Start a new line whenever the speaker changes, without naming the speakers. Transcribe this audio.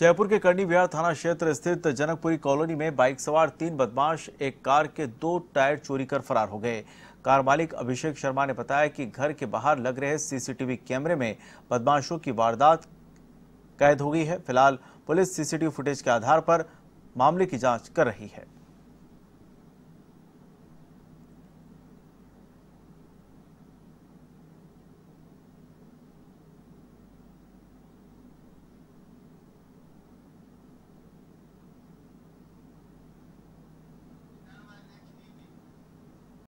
जयपुर के करनी विहार थाना क्षेत्र स्थित जनकपुरी कॉलोनी में बाइक सवार तीन बदमाश, एक कार के दो टायर चोरी कर फरार हो गए। कार मालिक अभिषेक शर्मा ने बताया कि घर के बाहर लग रहे सीसीटीवी कैमरे में बदमाशों की वारदात कैद हो गई है। फ़िलहाल पुलिस सीसीटीवी फुटेज के आधार पर मामले की जाँच कर रही है।